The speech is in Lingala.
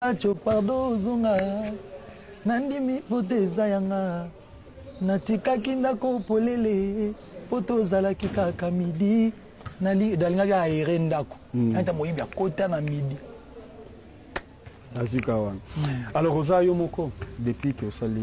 Acho pardon ozonga nandimi poto eza yanga natikaki ndako polele poto ozalaki kaka midi nalingaki aere ndako hmm. ata moyibi akota na midi azwi ka wana alors oza yo moko depuis ke osali